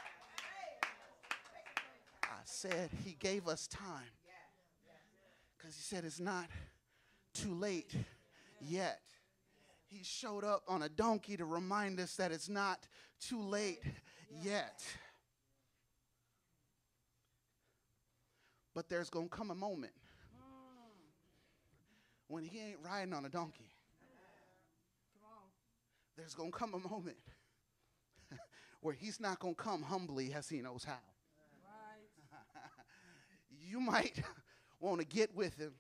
I said he gave us time because he said it's not too late yet. He showed up on a donkey to remind us that it's not too late yet. But there's going to come a moment when he ain't riding on a donkey. There's going to come a moment where he's not going to come humbly as he knows how. Right. You might want to get with him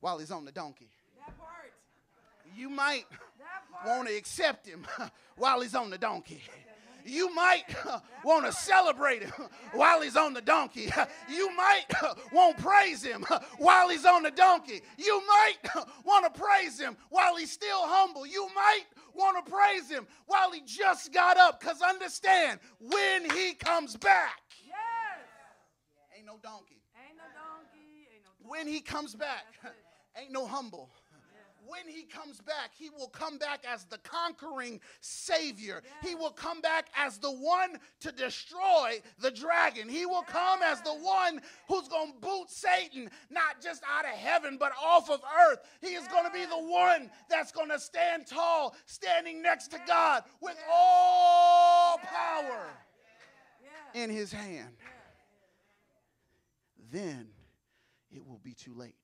while he's on the donkey. That part. You might want to accept him while he's on the donkey. You might want to celebrate him while he's on the donkey. You might want to praise him while he's on the donkey. You might want to praise him while he's still humble. You might want to praise him while he just got up. Because understand, when he comes back, Yes. ain't no donkey. Ain't no donkey. Ain't no. When he comes back, ain't no humble. When he comes back, he will come back as the conquering Savior. He will come back as the one to destroy the dragon. He will come as the one who's going to boot Satan, not just out of heaven, but off of earth. He is going to be the one that's going to stand tall, standing next to God with all power in his hand. Then it will be too late.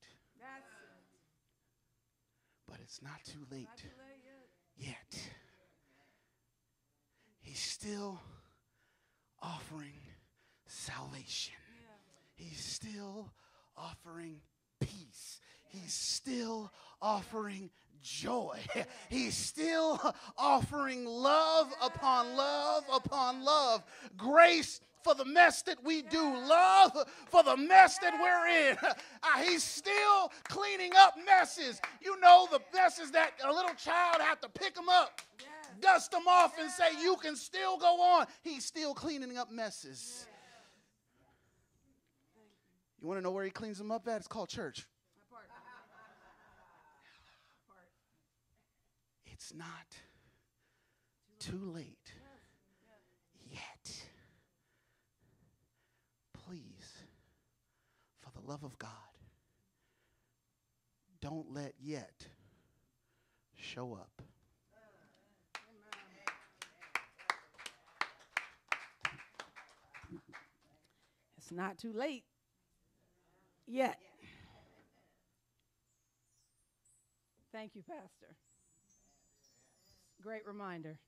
That's it. But it's not too late Not too late yet. yet. He's still offering salvation. He's still offering peace. He's still offering joy. He's still offering love upon love upon love. Grace for the mess that we do, love for the mess that we're in. Uh, he's still cleaning up messes. You know, the messes that a little child have to pick them up, dust them off, and say, You can still go on. He's still cleaning up messes. You want to know where he cleans them up at? It's called church. It's not too late yet. Please, for the love of God, don't let yet show up. It's not too late yet. Thank you, Pastor. Great reminder.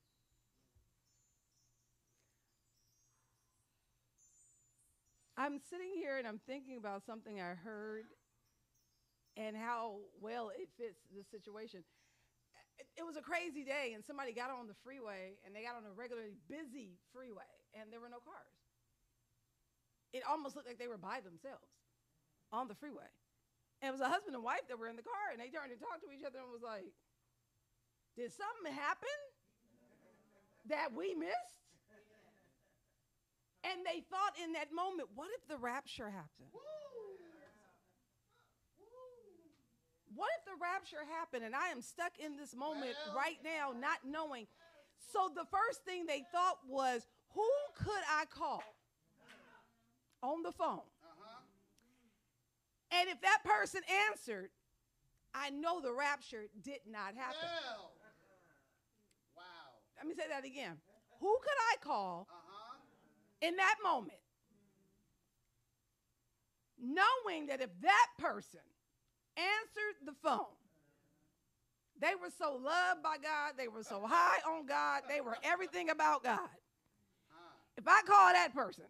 I'm sitting here and I'm thinking about something I heard and how well it fits the situation. It, it was a crazy day, and somebody got on the freeway and they got on a regularly busy freeway, and there were no cars. It almost looked like they were by themselves on the freeway. And it was a husband and wife that were in the car, and they turned and talked to each other and was like, Did something happen that we missed? And they thought in that moment, what if the rapture happened? What if the rapture happened and I am stuck in this moment Well. right now, not knowing? So the first thing they thought was, who could I call on the phone? Uh-huh. And if that person answered, I know the rapture did not happen. Well. Wow. Let me say that again. Who could I call Uh-huh. In that moment, knowing that if that person answered the phone, they were so loved by God, they were so high on God, they were everything about God. If I call that person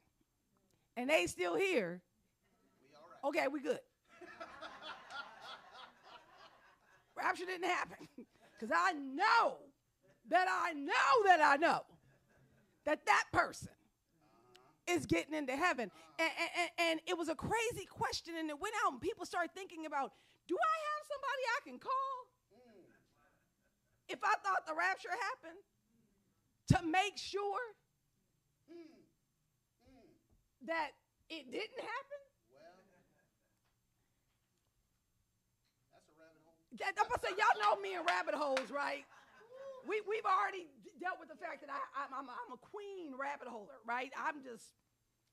and they still here, okay, we good. Rapture didn't happen because I know that I know that I know that that person is getting into heaven. And, and, and, and it was a crazy question, and it went out, and people started thinking about do I have somebody I can call if I thought the rapture happened to make sure that it didn't happen? Well. That's a rabbit hole. I'm gonna say, y'all know me in rabbit holes, right? We, we've already dealt with the fact that I, I'm, I'm, I'm a queen rabbit holer, right? I'm just,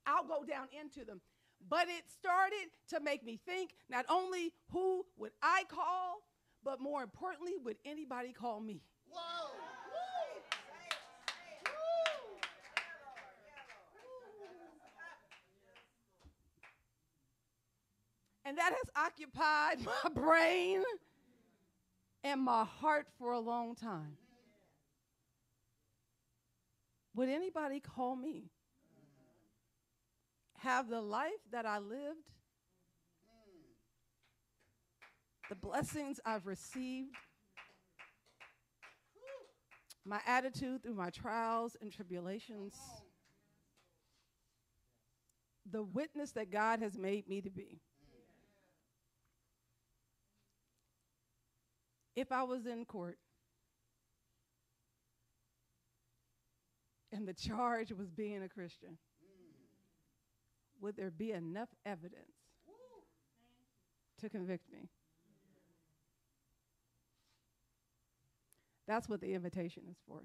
I'll go down into them. But it started to make me think not only who would I call, but more importantly, would anybody call me? Whoa. And that has occupied my brain and my heart for a long time. Would anybody call me? Have the life that I lived, the blessings I've received, my attitude through my trials and tribulations, the witness that God has made me to be. If I was in court and the charge was being a Christian, would there be enough evidence to convict me? That's what the invitation is for.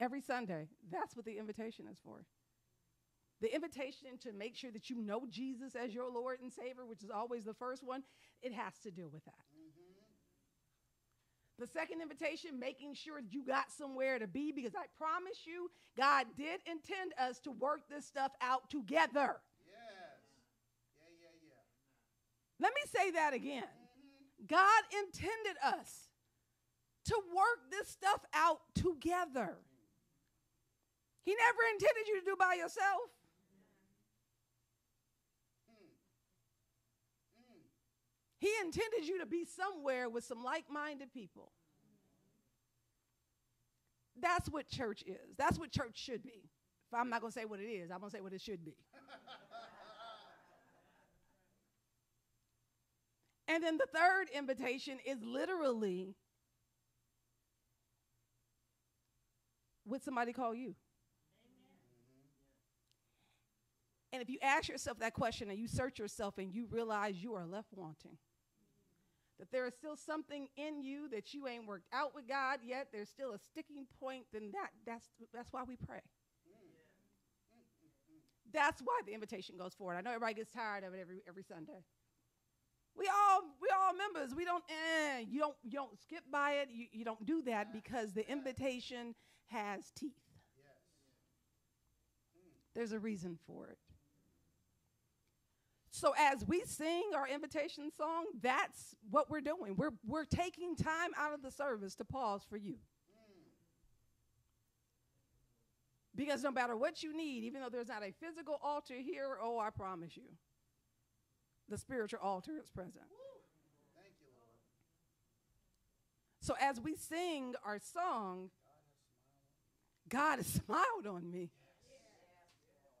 Every Sunday, that's what the invitation is for. The invitation to make sure that you know Jesus as your Lord and Savior, which is always the first one, it has to do with that. The second invitation, making sure that you got somewhere to be, because I promise you, God did intend us to work this stuff out together. Yes. Yeah, yeah, yeah. Let me say that again. Mm-hmm. God intended us to work this stuff out together. He never intended you to do by yourself. He intended you to be somewhere with some like minded people. That's what church is. That's what church should be. If I'm not going to say what it is, I'm going to say what it should be. and then the third invitation is literally would somebody call you? And if you ask yourself that question and you search yourself and you realize you are left wanting, that there is still something in you that you ain't worked out with God yet, there's still a sticking point, then that, that's, that's why we pray. That's why the invitation goes forward. I know everybody gets tired of it every, every Sunday. We all we all members. We don't eh, you don't you don't skip by it. You, you don't do that because the invitation has teeth. There's a reason for it. So as we sing our invitation song, that's what we're doing. We're we're taking time out of the service to pause for you. Because no matter what you need, even though there's not a physical altar here, oh, I promise you, the spiritual altar is present. Thank you, Lord. So as we sing our song, God has smiled on me.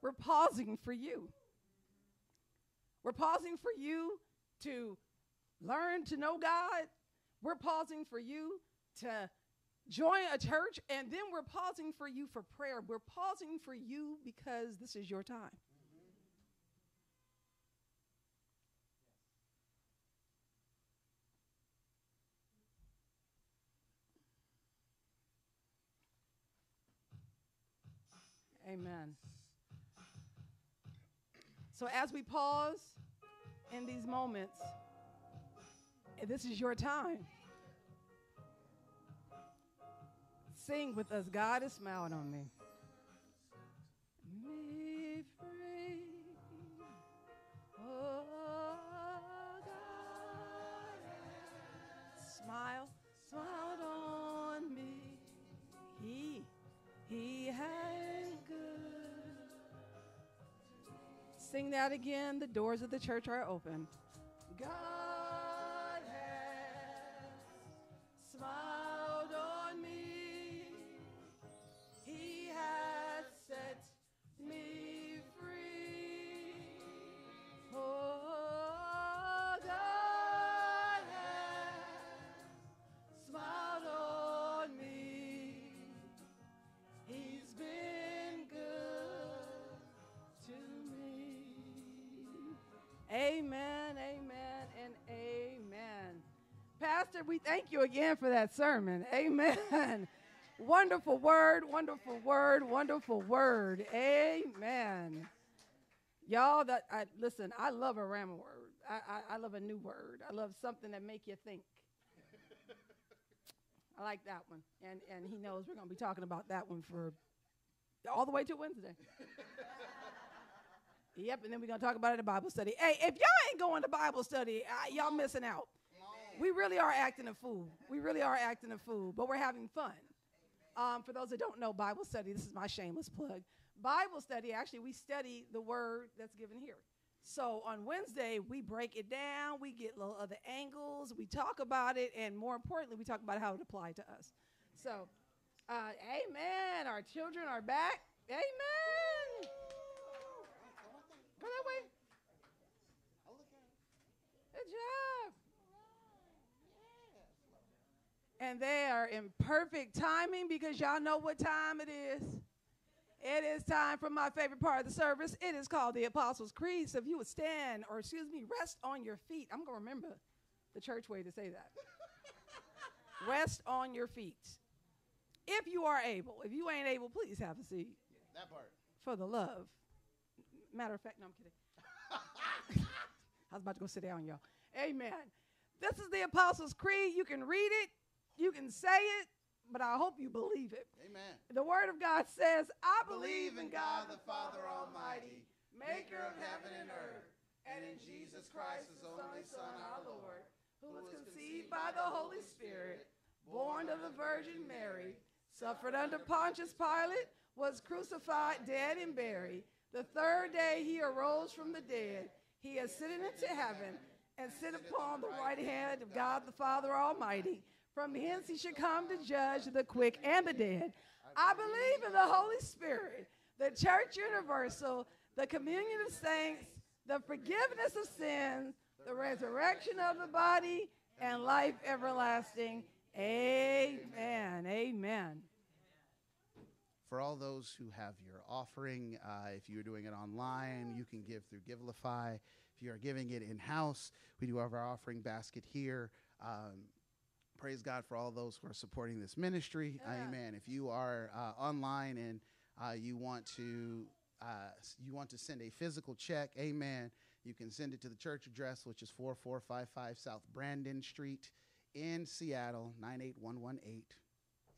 We're pausing for you. We're pausing for you to learn to know God. We're pausing for you to join a church, and then we're pausing for you for prayer. We're pausing for you because this is your time. Amen. So as we pause in these moments, this is your time. Sing with us. God is smiling on me. Me free. Oh, God smile, smiled on me. He, he had Sing that again. The doors of the church are open. God you again for that sermon. Amen. wonderful word, wonderful word, wonderful word. Amen. Y'all, that I listen. I love a rhema word. I, I, I love a new word. I love something that make you think. I like that one, and and he knows we're to be talking about that one for all the way to Wednesday. yep, and then we're to talk about it in Bible study. Hey, if y'all ain't going to Bible study, uh, y'all missing out. We really are acting a fool. We really are acting a fool, but we're having fun. Um, for those that don't know Bible study, this is my shameless plug. Bible study, actually, we study the word that's given here. So on Wednesday, we break it down, we get little other angles, we talk about it, and more importantly, we talk about how it applied to us. So, uh, amen. Our children are back. Amen. Go that way. Good job. And they are in perfect timing because y'all know what time it is. It is time for my favorite part of the service. It is called the Apostles' Creed. So if you would stand, or excuse me, rest on your feet. I'm going to remember the church way to say that. rest on your feet. If you are able. If you ain't able, please have a seat. That part. For the love. Matter of fact, no, I'm kidding. I was about to go sit down, y'all. Amen. This is the Apostles' Creed. You can read it, you can say it, but I hope you believe it. Amen. The Word of God says, I Believe in God the Father Almighty, maker of heaven and earth, and in Jesus Christ, his only Son, our Lord, who was conceived by the Holy Spirit, born of the Virgin Mary, suffered under Pontius Pilate, was crucified, dead, and buried. The third day he arose from the dead. He ascended into heaven and sit upon the right hand of God the Father Almighty. From hence he should come to judge the quick and the dead. I believe in the Holy Spirit, the church universal, the communion of saints, the forgiveness of sins, the resurrection of the body, and life everlasting. Amen. Amen. For all those who have your offering, uh, if you're doing it online, you can give through Givelify. If you are giving it in house, we do have our offering basket here. Um, praise God for all those who are supporting this ministry. Yeah. Amen. If you are uh, online and uh, you want to uh, you want to send a physical check, Amen. You can send it to the church address, which is 4455 South Brandon Street in Seattle, 98118.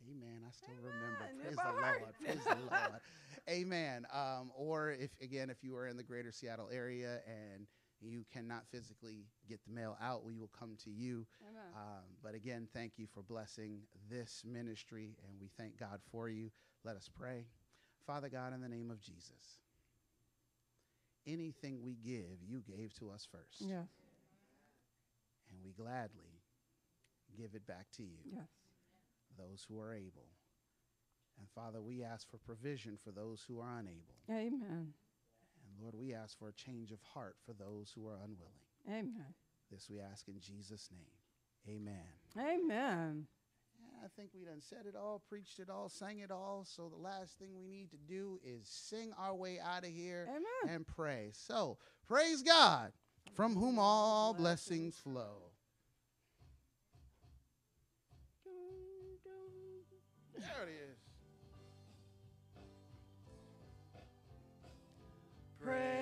Amen. I still remember. Praise the. Lord. Praise the Lord. Amen. Um, or if again, if you are in the greater Seattle area and you cannot physically get the mail out, we will come to you. Um, but again, thank you for blessing this ministry, and we thank God for you. Let us pray. Father God, in the name of Jesus, anything we give, you gave to us first. Yes. And we gladly give it back to you, Yes. those who are able. And Father, we ask for provision for those who are unable. Amen. Lord, we ask for a change of heart for those who are unwilling. Amen. This we ask in Jesus' name. Amen. Amen. I think we done said it all, preached it all, sang it all. So the last thing we need to do is sing our way out of here Amen. and pray. So praise God, from whom all blessings flow. Praise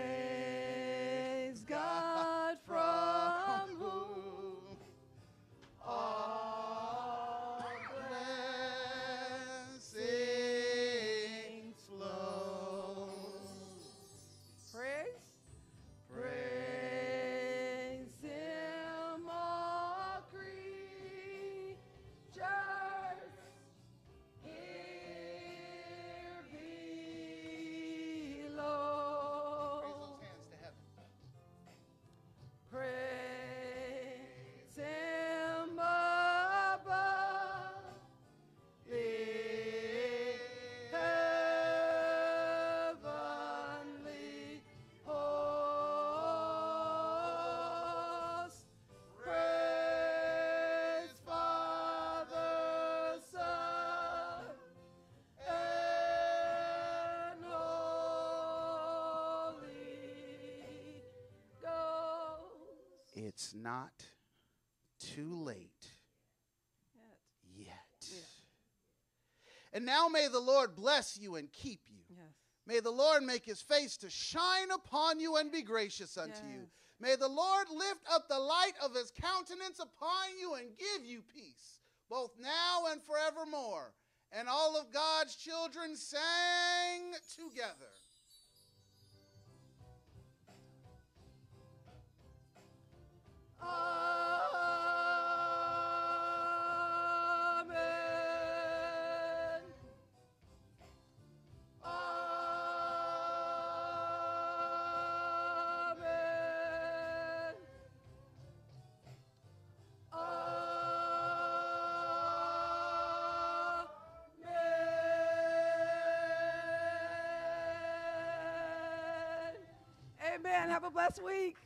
not too late Yet. yet. Yeah. And now may the Lord bless you and keep you. Yes. May the Lord make his face to shine upon you and be gracious unto you. May the Lord lift up the light of his countenance upon you and give you peace, both now and forevermore. And all of God's children sang together. Amen. Amen. Amen. Amen. Have a blessed week.